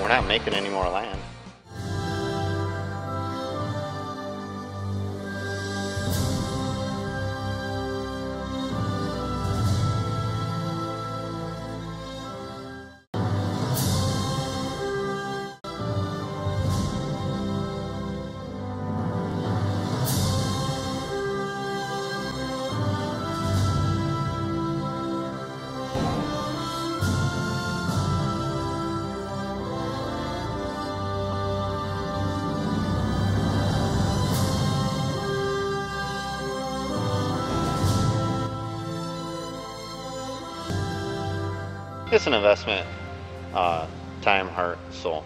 We're not making any more land. It's an investment, uh, time, heart, soul.